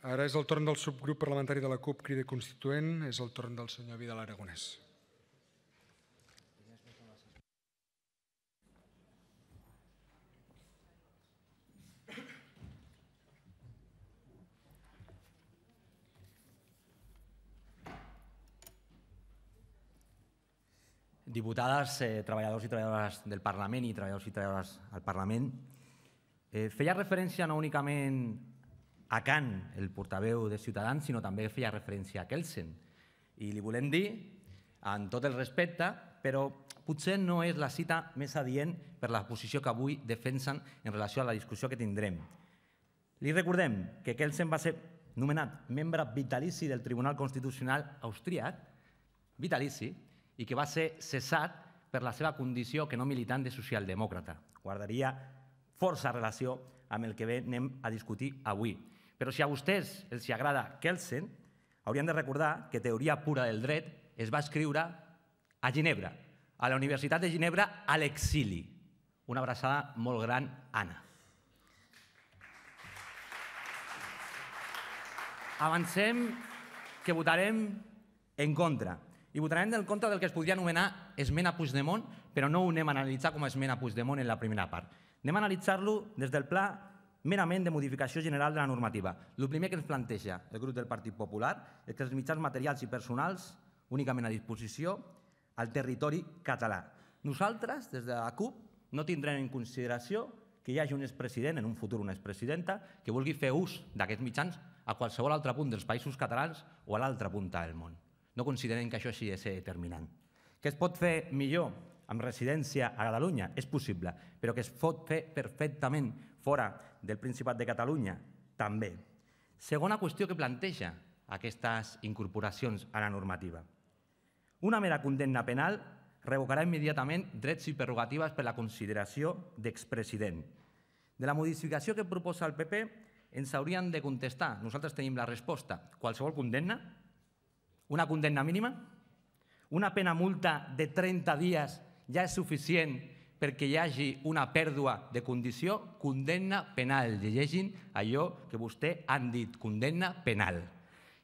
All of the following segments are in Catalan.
Ara és el torn del subgrup parlamentari de la CUP Crida Constituent. És el torn del senyor Vidal Aragonès. Diputades, eh, treballadors i treballadores del Parlament i treballadors i treballadores al Parlament, eh, feia referència no únicament a Kant, el portaveu de Ciutadans, sinó també feia referència a Kelsen. I li volem dir, amb tot el respecte, però potser no és la cita més adient per la posició que avui defensen en relació a la discussió que tindrem. Li recordem que Kelsen va ser nomenat membre vitalici del Tribunal Constitucional austríac, vitalici, i que va ser cessat per la seva condició que no militant de socialdemòcrata. Guardaria força relació amb el que anem a discutir avui. Però si a vostès els agrada Kelsen, haurien de recordar que Teoria pura del dret es va escriure a Ginebra, a la Universitat de Ginebra, a l'exili. Una abraçada molt gran, Anna. Avancem que votarem en contra i votarem en contra del que es podria anomenar esmena Puigdemont, però no ho anem a analitzar com a esmena Puigdemont en la primera part. Anem a analitzar-lo des del pla merament de modificació general de la normativa. El primer que ens planteja el grup del Partit Popular és que els mitjans materials i personals únicament a disposició al territori català. Nosaltres, des de la CUP, no tindrem en consideració que hi hagi un expresident, en un futur una expresidenta, que vulgui fer ús d'aquests mitjans a qualsevol altre punt dels països catalans o a l'altra punta del món. No considerem que això sigui ser determinant. Que es pot fer millor amb residència a Catalunya? És possible, però que es pot fer perfectament fora del Principat de Catalunya? També. Segona qüestió que planteja aquestes incorporacions a la normativa. Una mera condemna penal revocarà immediatament drets i prerrogatives per la consideració d'expresident. De la modificació que proposa el PP ens haurien de contestar. Nosaltres tenim la resposta. Qualsevol condemna una condemna mínima? Una pena multa de 30 dies ja és suficient perquè hi hagi una pèrdua de condició? Condemna penal. Llegeixin allò que vostè han dit, condemna penal.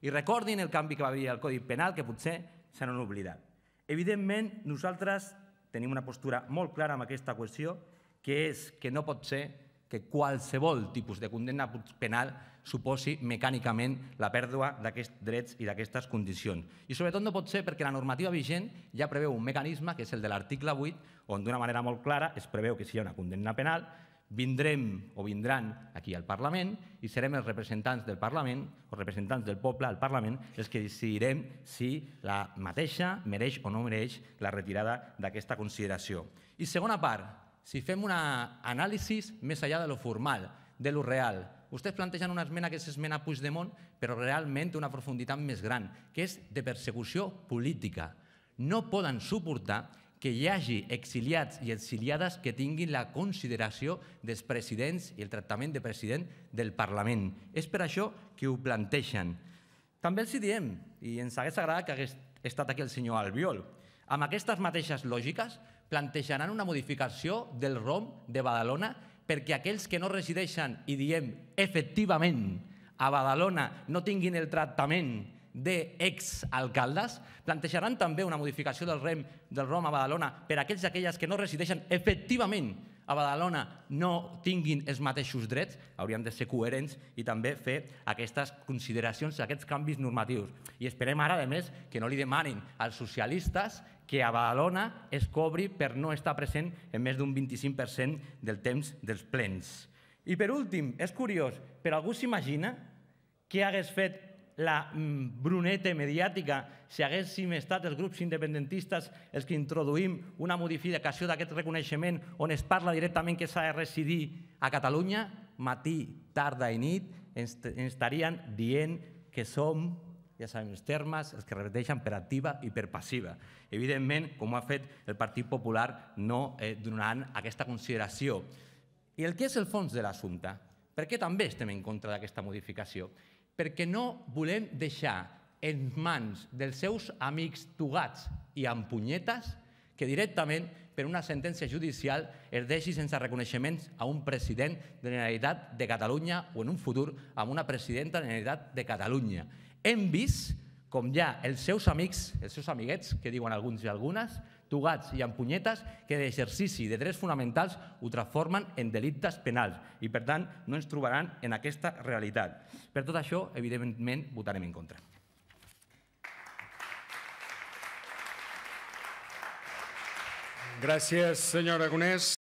I recordin el canvi que va haver al Codi Penal, que potser se n'han oblidat. Evidentment, nosaltres tenim una postura molt clara amb aquesta qüestió, que és que no pot ser que qualsevol tipus de condemna penal suposi mecànicament la pèrdua d'aquests drets i d'aquestes condicions. I sobretot no pot ser perquè la normativa vigent ja preveu un mecanisme, que és el de l'article 8, on d'una manera molt clara es preveu que si hi ha una condemna penal, vindrem o vindran aquí al Parlament i serem els representants del Parlament o representants del poble al Parlament els que decidirem si la mateixa mereix o no mereix la retirada d'aquesta consideració. I segona part, si fem una anàlisi més allà de lo formal, de lo real, vostès plantegen una esmena que és esmena Puigdemont, però realment una profunditat més gran, que és de persecució política. No poden suportar que hi hagi exiliats i exiliades que tinguin la consideració dels presidents i el tractament de president del Parlament. És per això que ho plantegen. També els diem, i ens hagués agradat que hagués estat aquí el senyor Albiol, amb aquestes mateixes lògiques plantejaran una modificació del ROM de Badalona perquè aquells que no resideixen i diem efectivament a Badalona no tinguin el tractament d'exalcaldes, plantejaran també una modificació del REM del ROM a Badalona per a aquells i aquelles que no resideixen efectivament a Badalona no tinguin els mateixos drets, hauríem de ser coherents i també fer aquestes consideracions, aquests canvis normatius. I esperem ara, a més, que no li demanin als socialistes que a Badalona es cobri per no estar present en més d'un 25% del temps dels plens. I per últim, és curiós, però algú s'imagina què hagués fet la mm, bruneta mediàtica si haguéssim estat els grups independentistes els que introduïm una modificació d'aquest reconeixement on es parla directament que s'ha de residir a Catalunya, matí, tarda i nit, ens, estarien dient que som, ja sabem els termes, els que repeteixen per activa i per passiva. Evidentment, com ha fet el Partit Popular, no eh, donant aquesta consideració. I el que és el fons de l'assumpte? Per què també estem en contra d'aquesta modificació? Perquè no volem deixar en mans dels seus amics togats i amb punyetes que directament per una sentència judicial es deixi sense reconeixements a un president de la Generalitat de Catalunya o en un futur amb una presidenta de la Generalitat de Catalunya. Hem vist com ja els seus amics, els seus amiguets, que diuen alguns i algunes, tugats i empunyetes, que d'exercici de drets fonamentals ho transformen en delictes penals i, per tant, no ens trobaran en aquesta realitat. Per tot això, evidentment, votarem en contra. Gràcies, senyor Aragonès.